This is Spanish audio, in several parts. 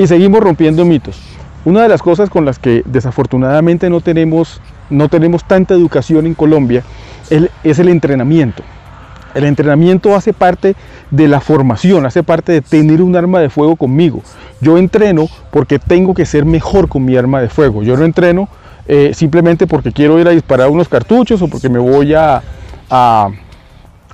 y seguimos rompiendo mitos. Una de las cosas con las que desafortunadamente no tenemos, no tenemos tanta educación en Colombia es el entrenamiento. El entrenamiento hace parte de la formación, hace parte de tener un arma de fuego conmigo. Yo entreno porque tengo que ser mejor con mi arma de fuego. Yo no entreno eh, simplemente porque quiero ir a disparar unos cartuchos o porque me voy a, a,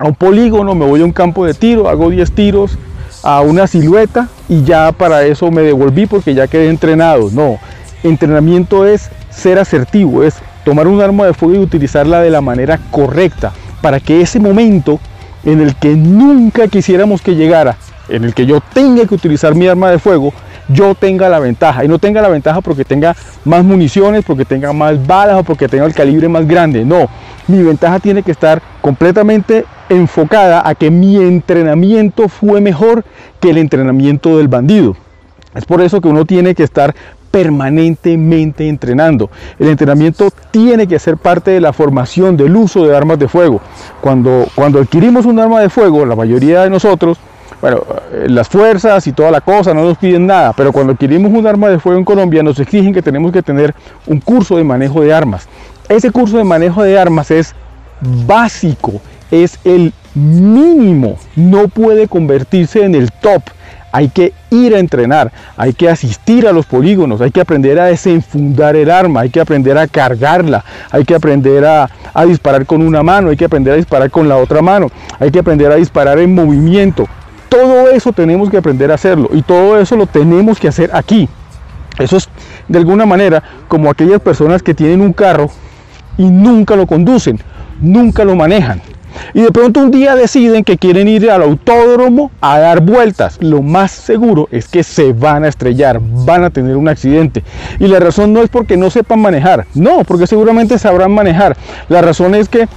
un polígono, me voy a un campo de tiro, hago 10 tiros a una silueta y ya para eso me devolví porque ya quedé entrenado. No, entrenamiento es ser asertivo, es tomar un arma de fuego y utilizarla de la manera correcta para que ese momento en el que nunca quisiéramos que llegara, en el que yo tenga que utilizar mi arma de fuego, yo tenga la ventaja. Y no tenga la ventaja porque tenga más municiones, porque tenga más balas o porque tenga el calibre más grande. No, mi ventaja tiene que estar completamente enfocada a que mi entrenamiento fue mejor que el entrenamiento del bandido. Es por eso que uno tiene que estar permanentemente entrenando. El entrenamiento tiene que ser parte de la formación del uso de armas de fuego. Cuando, cuando adquirimos un arma de fuego, la mayoría de nosotros, bueno, eh, las fuerzas y toda la cosa no nos piden nada, pero cuando adquirimos un arma de fuego en Colombia nos exigen que tenemos que tener un curso de manejo de armas. Ese curso de manejo de armas es básico, es el mínimo, no puede convertirse en el top hay que ir a entrenar, hay que asistir a los polígonos, hay que aprender a desenfundar el arma, hay que aprender a cargarla, hay que aprender a, disparar con una mano, hay que aprender a disparar con la otra mano, hay que aprender a disparar en movimiento. Todo eso tenemos que aprender a hacerlo y todo eso lo tenemos que hacer aquí. Eso es de alguna manera como aquellas personas que tienen un carro y nunca lo conducen, nunca lo manejan. Y de pronto un día deciden que quieren ir al autódromo a dar vueltas. Lo más seguro es que se van a estrellar, van a tener un accidente. Y la razón no es porque no sepan manejar, no, porque seguramente sabrán manejar. La razón es que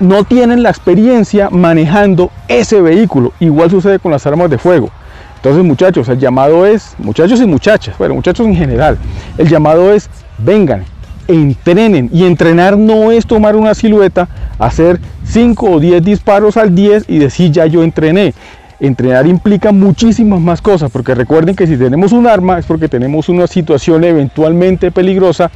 no tienen la experiencia manejando ese vehículo. Igual sucede con las armas de fuego. Entonces muchachos, el llamado es, muchachos y muchachas, bueno, muchachos en general, el llamado es, vengan, entrenen. Y entrenar no es tomar una silueta, hacer 5 o 10 disparos al 10 y decir ya yo entrené. Entrenar implica muchísimas más cosas, porque recuerden que si tenemos un arma es porque tenemos una situación eventualmente peligrosa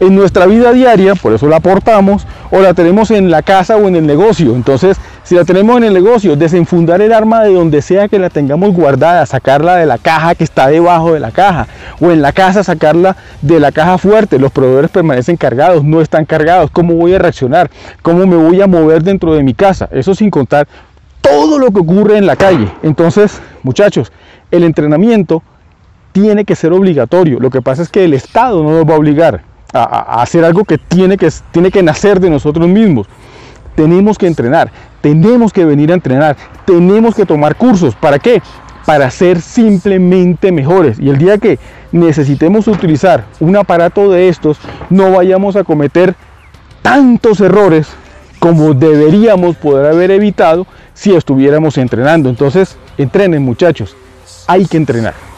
en nuestra vida diaria, por eso la portamos, o la tenemos en la casa o en el negocio. Entonces, si la tenemos en el negocio, desenfundar el arma de donde sea que la tengamos guardada, sacarla de la caja que está debajo de la caja, o en la casa sacarla de la caja fuerte. Los proveedores permanecen cargados, no están cargados. ¿Cómo voy a reaccionar? ¿Cómo me voy a mover dentro de mi casa? Eso sin contar todo lo que ocurre en la calle. Entonces, muchachos, el entrenamiento tiene que ser obligatorio. Lo que pasa es que el Estado no nos va a obligar a, hacer algo que tiene, que tiene que nacer de nosotros mismos. Tenemos que entrenar, tenemos que venir a entrenar, tenemos que tomar cursos. ¿Para qué? Para ser simplemente mejores. Y el día que necesitemos utilizar un aparato de estos, no vayamos a cometer tantos errores como deberíamos poder haber evitado si estuviéramos entrenando. Entonces, entrenen muchachos, hay que entrenar.